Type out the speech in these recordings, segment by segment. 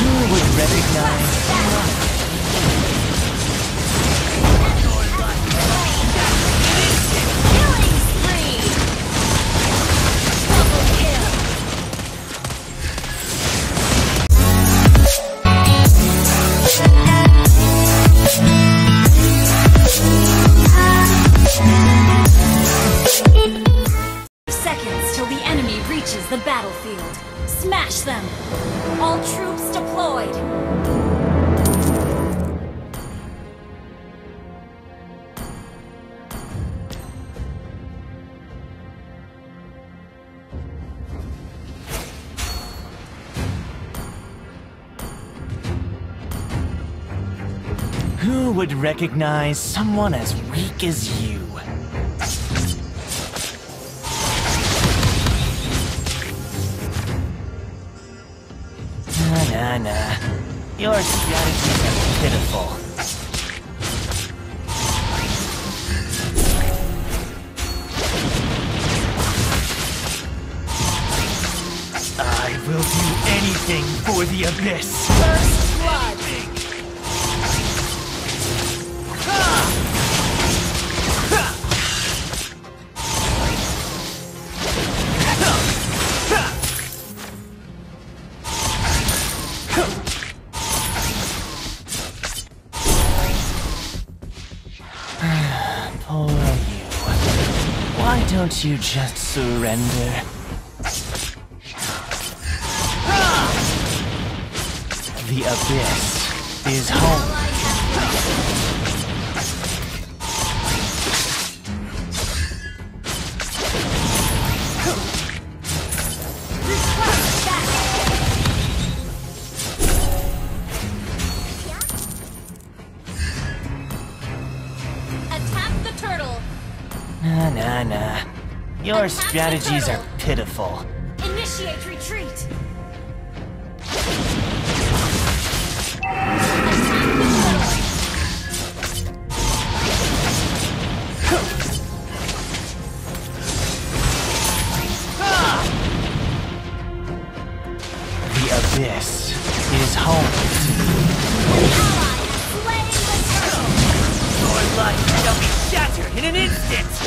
Who would recognize? All troops deployed! Who would recognize someone as weak as you? Nah, nah. Your strategies are pitiful. I will do anything for the Abyss. First don't you just surrender? The Abyss is home. Your strategies are pitiful. Initiate retreat! The Abyss is home to Slay the turtle! Your life shall be shattered in an instant!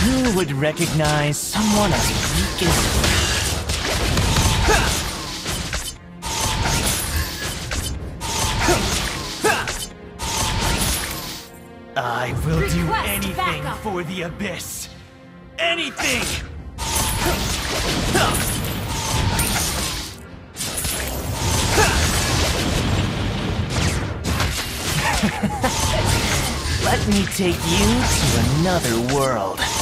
Who would recognize someone as weak as I will do anything backup. for the Abyss. Anything! Let me take you to another world.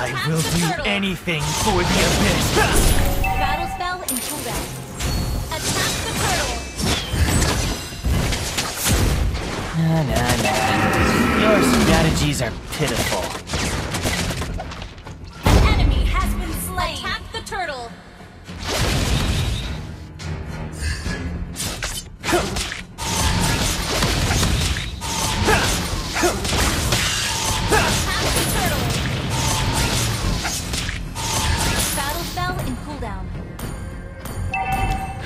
I will do anything for the Abyss. Battle spell in cooldown. Attack the turtle! Nah, nah, nah. Your strategies are pitiful.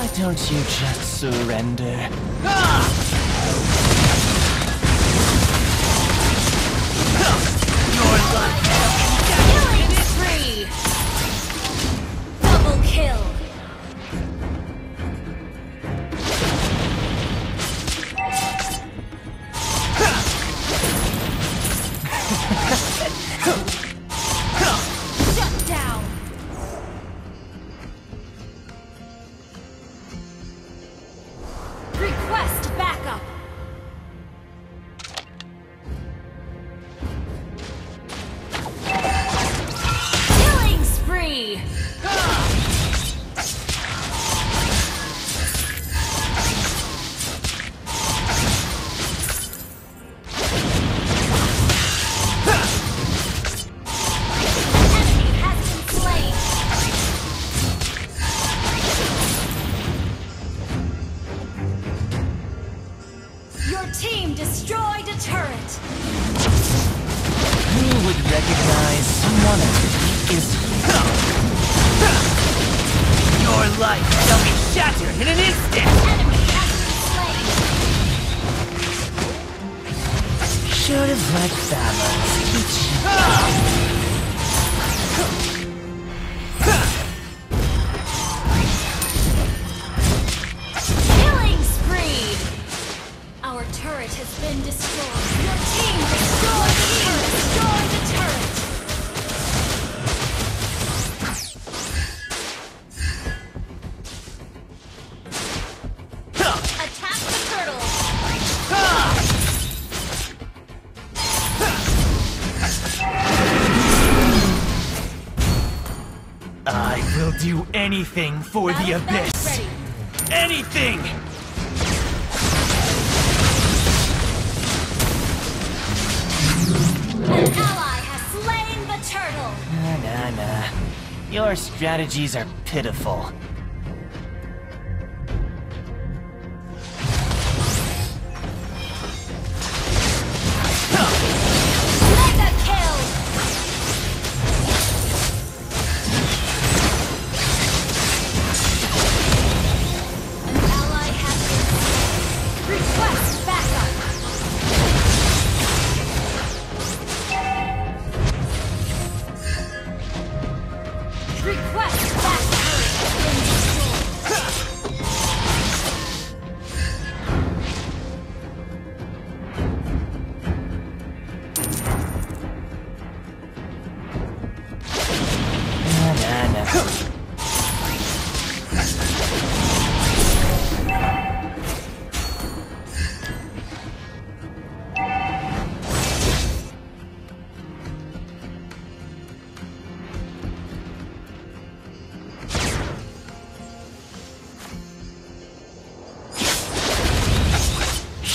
Why don't you just surrender? Ah! Killing Should have let Thamuz teach do anything for the Battle abyss! ready. Anything! An ally has slain the turtle. Nah, nah, nah. Your strategies are pitiful.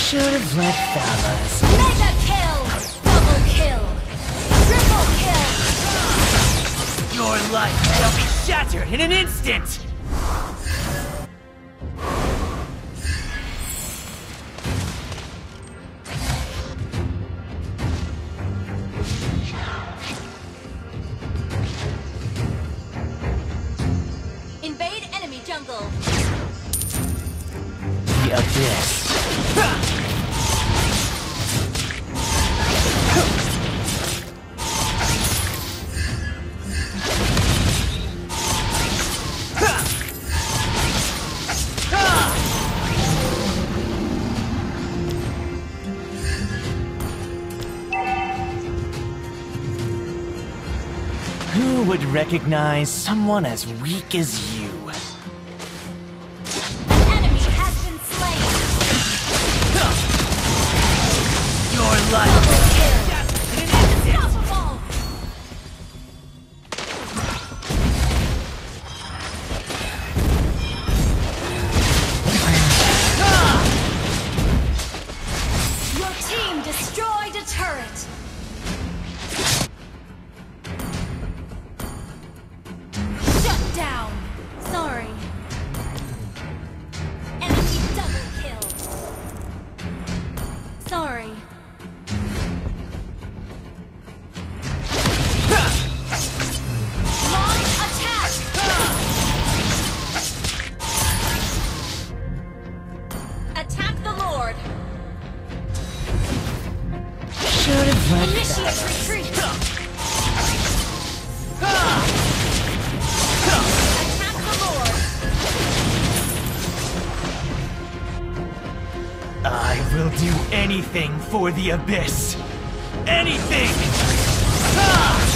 Should have let Thamuz. Mega kill. Double kill. Triple kill. Your life shall be shattered in an instant! Invade enemy jungle. The abyss. Recognize someone as weak as you? Anything for the abyss. Anything! The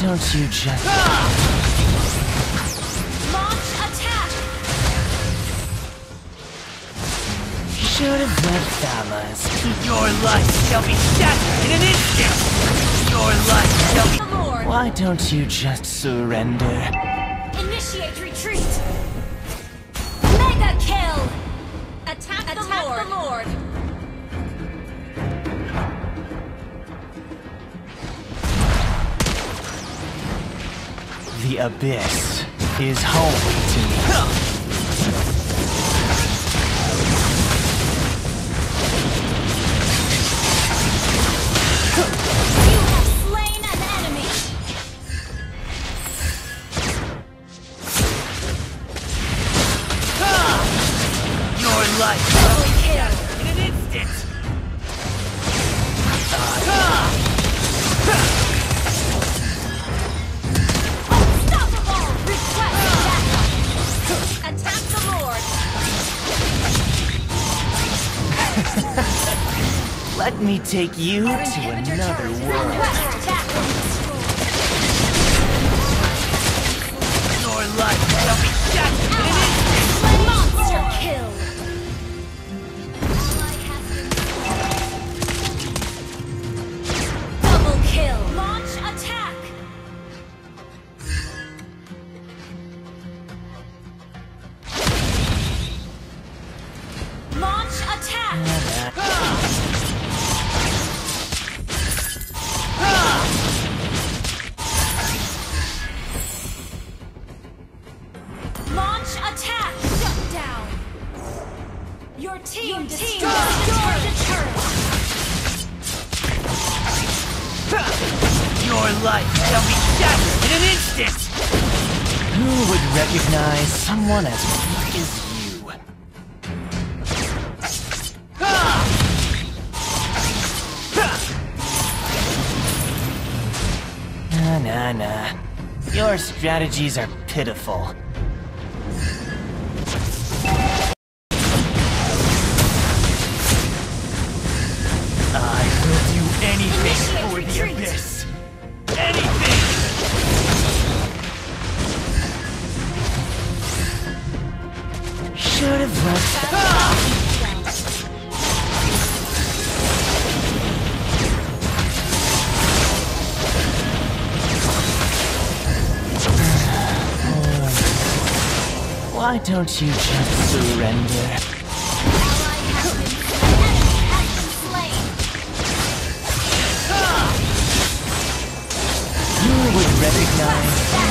don't you just... Launch attack! Should have let Thamuz. Your life shall be shattered in an instant! Your life shall be... Why don't you just surrender? Abyss is home to me. You have slain an enemy! Your life Double kill! in an instant! Unstoppable! Let me take you Our to another world. Request backup destroyed. Your life shall be shattered in an instant! Monster kill! Team destroyed the turret! Your life shall be shattered in an instant! Who would recognize someone as weak as you? Nah, nah, nah. Your strategies are pitiful. Why don't you just surrender? Who would recognize?